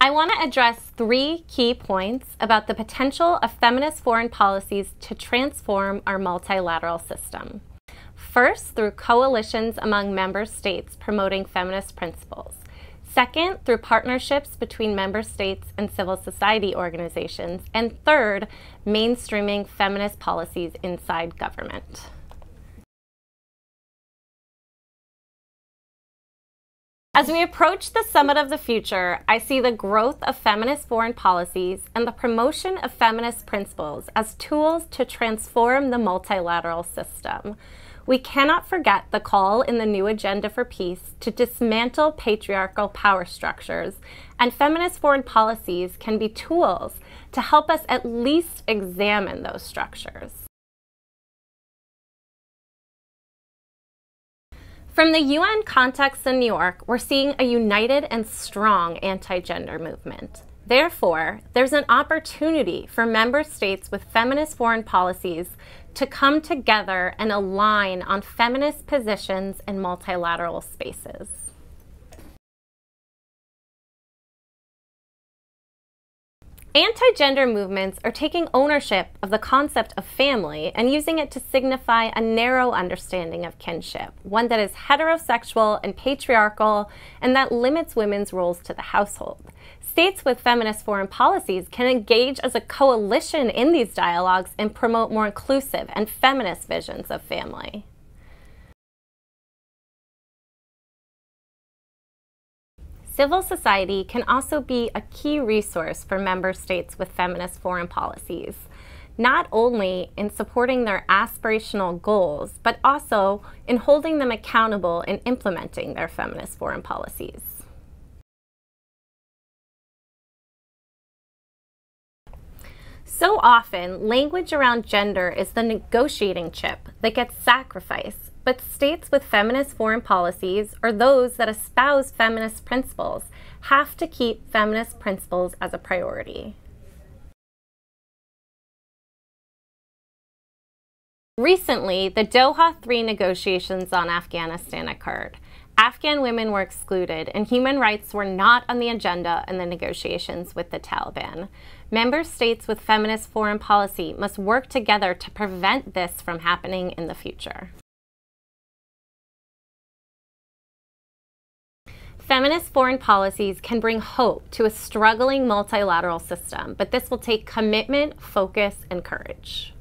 I want to address three key points about the potential of feminist foreign policies to transform our multilateral system. First, through coalitions among member states promoting feminist principles. Second, through partnerships between member states and civil society organizations. And third, mainstreaming feminist policies inside government. As we approach the Summit of the Future, I see the growth of feminist foreign policies and the promotion of feminist principles as tools to transform the multilateral system. We cannot forget the call in the new Agenda for Peace to dismantle patriarchal power structures, and feminist foreign policies can be tools to help us at least examine those structures. From the UN context in New York, we're seeing a united and strong anti-gender movement. Therefore, there's an opportunity for member states with feminist foreign policies to come together and align on feminist positions in multilateral spaces. Anti-gender movements are taking ownership of the concept of family and using it to signify a narrow understanding of kinship, one that is heterosexual and patriarchal and that limits women's roles to the household. States with feminist foreign policies can engage as a coalition in these dialogues and promote more inclusive and feminist visions of family. Civil society can also be a key resource for member states with feminist foreign policies, not only in supporting their aspirational goals, but also in holding them accountable in implementing their feminist foreign policies. So often, language around gender is the negotiating chip that gets sacrificed but states with feminist foreign policies, or those that espouse feminist principles, have to keep feminist principles as a priority. Recently, the Doha 3 negotiations on Afghanistan occurred. Afghan women were excluded, and human rights were not on the agenda in the negotiations with the Taliban. Member states with feminist foreign policy must work together to prevent this from happening in the future. Feminist foreign policies can bring hope to a struggling multilateral system, but this will take commitment, focus, and courage.